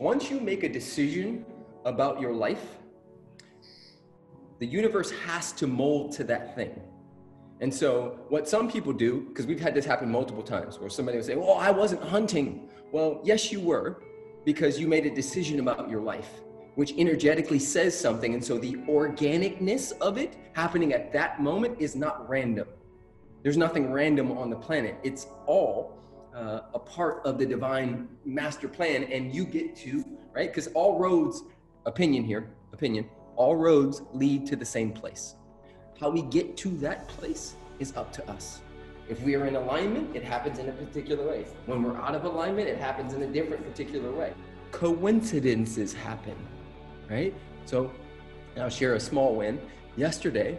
once you make a decision about your life, the universe has to mold to that thing. And so, what some people do, because we've had this happen multiple times, where somebody will say, Well, I wasn't hunting. Well, yes, you were, because you made a decision about your life, which energetically says something. And so, the organicness of it happening at that moment is not random. There's nothing random on the planet. It's all uh, a part of the divine master plan, and you get to, right? Because all roads, opinion here, opinion, all roads lead to the same place. How we get to that place is up to us. If we are in alignment, it happens in a particular way. When we're out of alignment, it happens in a different particular way. Coincidences happen, right? So I'll share a small win. Yesterday,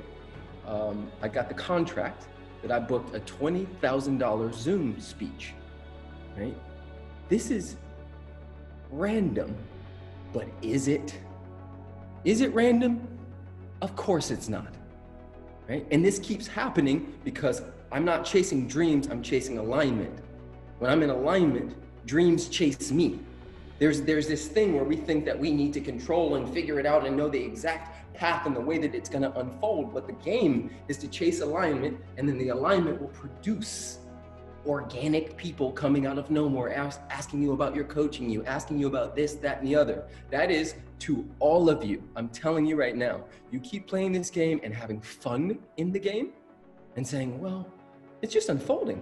um, I got the contract that I booked a $20,000 Zoom speech, right? This is random, but is it? Is it random? Of course it's not right? And this keeps happening because I'm not chasing dreams, I'm chasing alignment. When I'm in alignment, dreams chase me. There's, there's this thing where we think that we need to control and figure it out and know the exact path and the way that it's going to unfold. But the game is to chase alignment, and then the alignment will produce organic people coming out of nowhere ask, asking you about your coaching you asking you about this that and the other. That is to all of you. I'm telling you right now you keep playing this game and having fun in the game and saying well it's just unfolding